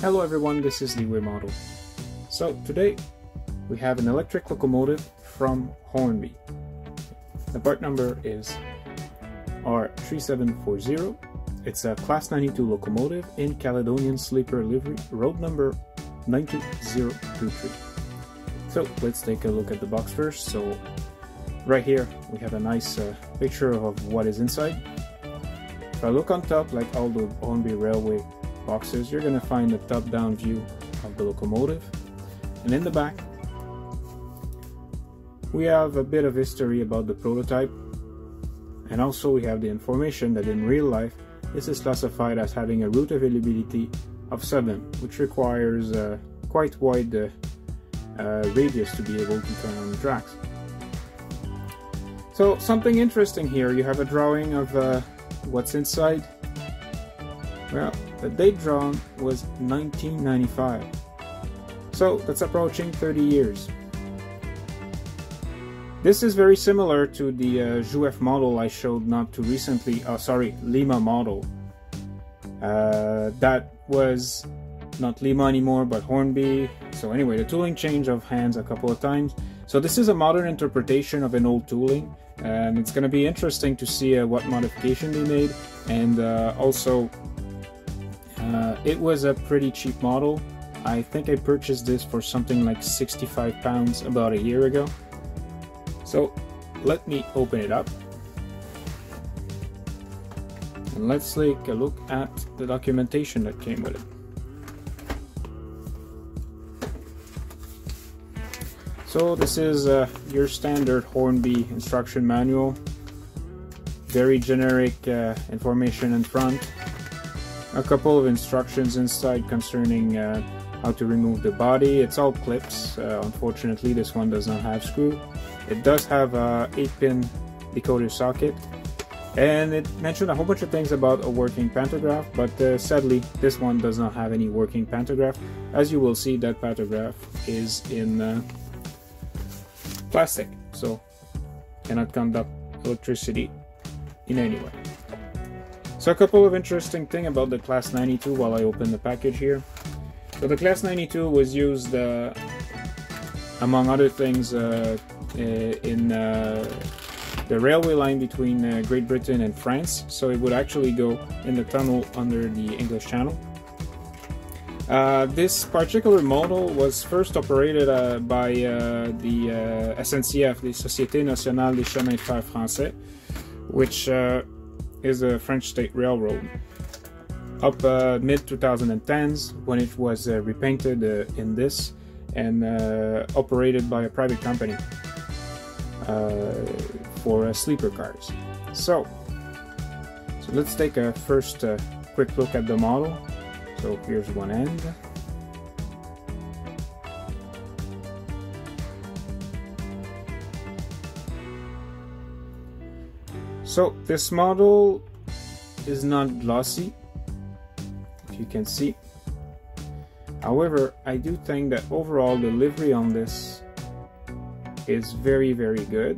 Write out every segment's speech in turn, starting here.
Hello everyone, this is the Leeway Model. So today we have an electric locomotive from Hornby. The part number is R3740. It's a Class 92 locomotive in Caledonian Sleeper livery, road number 92023. So let's take a look at the box first. So right here we have a nice uh, picture of what is inside. If I look on top, like all the Hornby Railway boxes, you're going to find a top-down view of the locomotive. And in the back, we have a bit of history about the prototype. And also we have the information that in real life, this is classified as having a route availability of 7, which requires a quite wide uh, uh, radius to be able to turn on the tracks. So something interesting here, you have a drawing of uh, what's inside. Well, the date drawn was 1995. So that's approaching 30 years. This is very similar to the uh, JUF model I showed not too recently, uh, sorry, Lima model. Uh, that was not Lima anymore, but Hornby. So anyway, the tooling changed of hands a couple of times. So this is a modern interpretation of an old tooling. And it's going to be interesting to see uh, what modification they made. And uh, also, uh, it was a pretty cheap model. I think I purchased this for something like 65 pounds about a year ago. So let me open it up. And let's take a look at the documentation that came with it. So this is uh, your standard Hornby instruction manual. Very generic uh, information in front. A couple of instructions inside concerning uh, how to remove the body. It's all clips. Uh, unfortunately, this one does not have screw. It does have a 8-pin decoder socket. And it mentioned a whole bunch of things about a working pantograph, but uh, sadly, this one does not have any working pantograph. As you will see, that pantograph is in uh, plastic, so cannot conduct electricity in any way. So a couple of interesting thing about the Class 92 while I open the package here. So the Class 92 was used, uh, among other things, uh, uh in uh, the railway line between uh, Great Britain and France. So it would actually go in the tunnel under the English Channel. Uh, this particular model was first operated uh, by uh, the SNCF, the Société Nationale des Chemins de Fer Français, which is a French state railroad up uh, mid 2010s when it was uh, repainted uh, in this and operated by a private company for sleeper cars. So, so let's take a first quick look at the model. So here's one end. So this model is not glossy, if you can see. However, I do think that overall the livery on this is very, very good.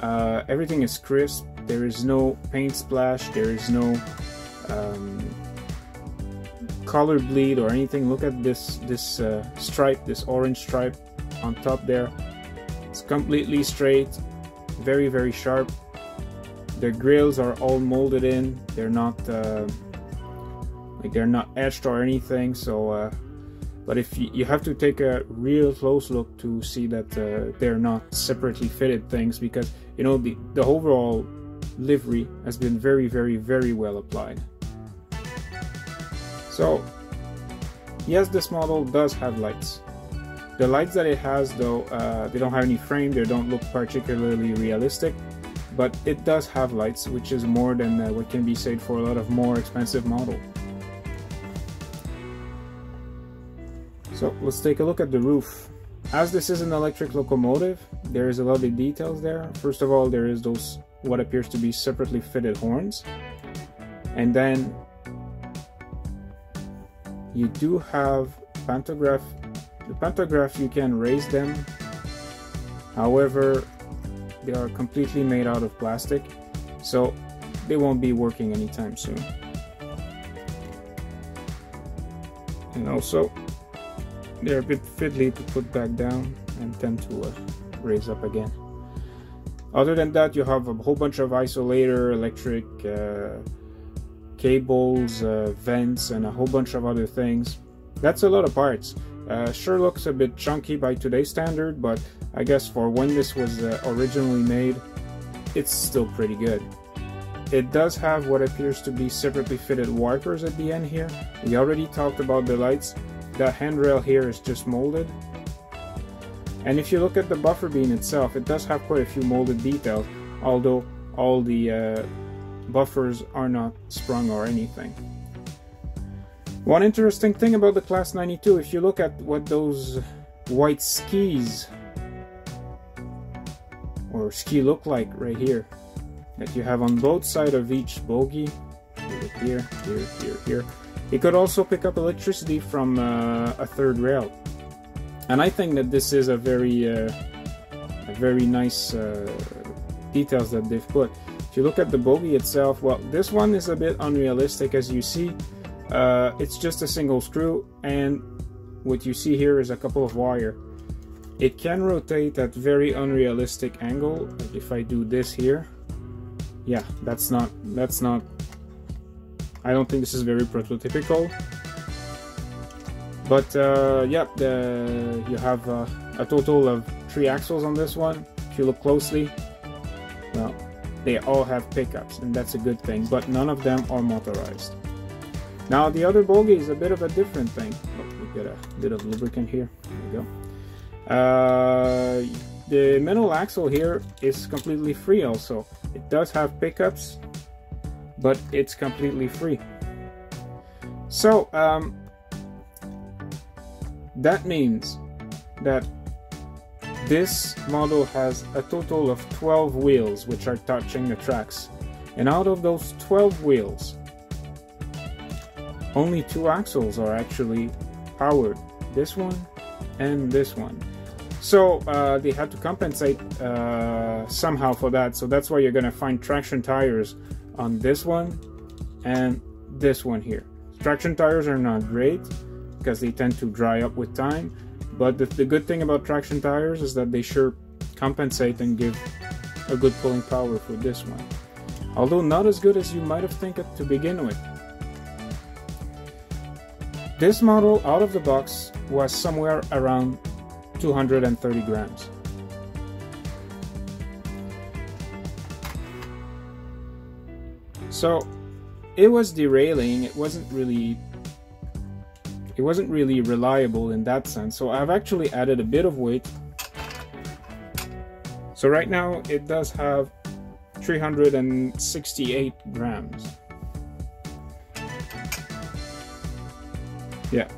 Uh, everything is crisp. There is no paint splash. There is no um, color bleed or anything. Look at this this uh, stripe, this orange stripe on top there. It's completely straight, very very sharp. The grills are all molded in. They're not uh, like they're not etched or anything. So, uh, but if you, you, have to take a real close look to see that uh, they're not separately fitted things because you know the the overall livery has been very very very well applied. So, yes, this model does have lights. The lights that it has, though, uh, they don't have any frame, they don't look particularly realistic, but it does have lights, which is more than uh, what can be said for a lot of more expensive models. So let's take a look at the roof. As this is an electric locomotive, there is a lot of details there. First of all, there is those what appears to be separately fitted horns. And then you do have pantograph the pantograph you can raise them however they are completely made out of plastic so they won't be working anytime soon and also they're a bit fiddly to put back down and tend to uh, raise up again. Other than that, you have a whole bunch of isolator, electric uh, cables, uh, vents, and a whole bunch of other things. That's a lot of parts. Uh, sure looks a bit chunky by today's standard, but I guess for when this was uh, originally made, it's still pretty good. It does have what appears to be separately fitted wipers at the end here. We already talked about the lights. That handrail here is just molded. And if you look at the buffer beam itself, it does have quite a few molded details, although all the uh, buffers are not sprung or anything. One interesting thing about the Class 92, if you look at what those white skis or ski look like right here, that you have on both sides of each bogie, here, here, here, here, it could also pick up electricity from uh, a third rail. And I think that this is a very, uh, a very nice uh, details that they've put. If you look at the bogie itself, well, this one is a bit unrealistic as you see. Uh, it's just a single screw and what you see here is a couple of wire. It can rotate at very unrealistic angle. If I do this here, yeah, that's not, that's not, I don't think this is very prototypical. But uh, yeah, the, you have uh, a total of three axles on this one. If you look closely, well, they all have pickups and that's a good thing, but none of them are motorized. Now the other bogie is a bit of a different thing. Oh, we get a bit of lubricant here. There we go. Uh, the middle axle here is completely free also. It does have pickups, but it's completely free. So um, that means that this model has a total of 12 wheels which are touching the tracks. And out of those 12 wheels, only two axles are actually powered. This one and this one. So uh, they had to compensate uh, somehow for that. So that's why you're to find traction tires on this one and this one here. Traction tires are not great because they tend to dry up with time. But the, the good thing about traction tires is that they sure compensate and give a good pulling power for this one. Although not as good as you might have think it to begin with. This model out of the box was somewhere around 230 grams. So it was derailing, it wasn't really it wasn't really reliable in that sense. So I've actually added a bit of weight. So right now it does have 368 grams. Yeah.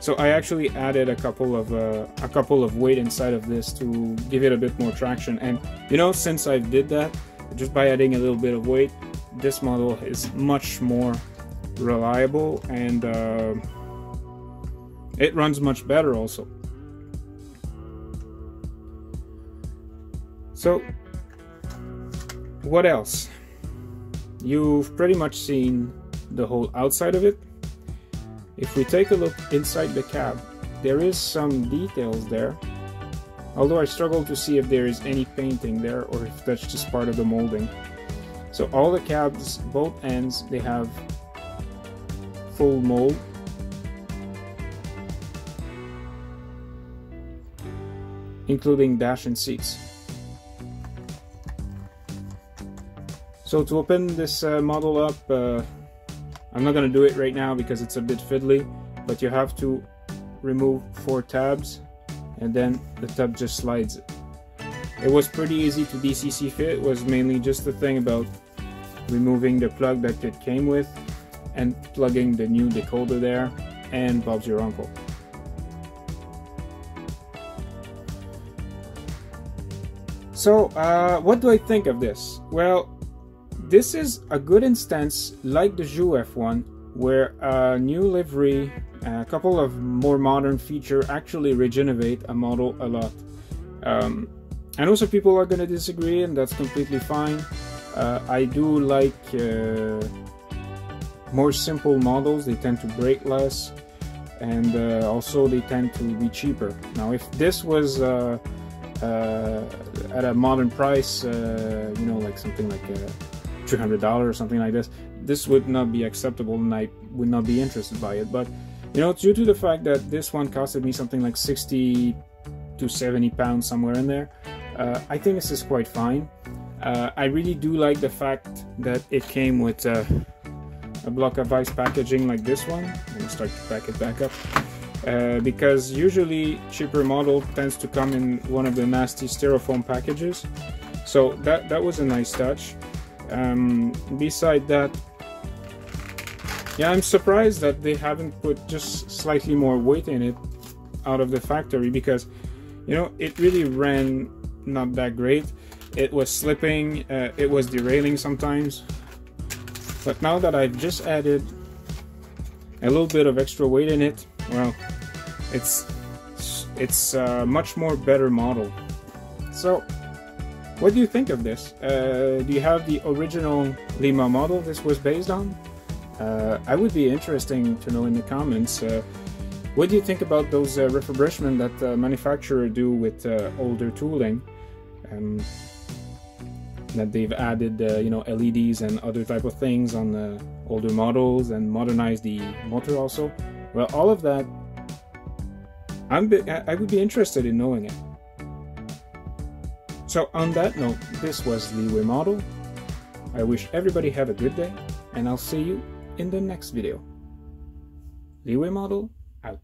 So I actually added a couple of uh, a couple of weight inside of this to give it a bit more traction. And you know, since I did that, just by adding a little bit of weight, this model is much more reliable and uh, it runs much better also. So, what else? You've pretty much seen the whole outside of it. If we take a look inside the cab, there is some details there. Although I struggle to see if there is any painting there or if that's just part of the molding. So all the cabs, both ends, they have full mold including dash and seats. So to open this uh, model up, uh, I'm not going to do it right now because it's a bit fiddly, but you have to remove four tabs and then the tab just slides it. It was pretty easy to DCC fit, it was mainly just the thing about removing the plug that it came with and plugging the new decoder there and Bob's your uncle. So, uh, what do I think of this? Well, this is a good instance like the Zhu F1 where a new livery, a couple of more modern feature actually regenerate a model a lot. Um, I know some people are going to disagree and that's completely fine. Uh, I do like uh, more simple models, they tend to break less. and uh, also they tend to be cheaper. Now, if this was uh, uh, at a modern price, uh, you know, like something like uh, $300 or something like this, this would not be acceptable and I would not be interested by it. But, you know, due to the fact that this one costed me something like 60 to 70 pounds, somewhere in there, uh, I think this is quite fine. I really do like the fact that it came with a block of ice packaging like this one. I'm gonna start to pack it back up. Uh, because usually cheaper model tends to come in one of the nasty styrofoam packages. So that, that was a nice touch. Um, beside that, yeah, I'm surprised that they haven't put just slightly more weight in it out of the factory because, you know, it really ran not that great. It was slipping, uh, it was derailing sometimes. But now that I've just added a little bit of extra weight in it, well, it's it's a much more better model. So, what do you think of this? Uh, do you have the original Lima model this was based on? Uh, I would be interesting to know in the comments. Uh, what do you think about those uh, refurbishment that the manufacturer do with uh, older tooling? Um, that they've added uh, you know LEDs and other type of things on the older models and modernized the motor also. Well, all of that, I'm I would be interested in knowing it. So on that note, this was Leeway Model. I wish everybody have a good day, and I'll see you in the next video. Leeway Model out.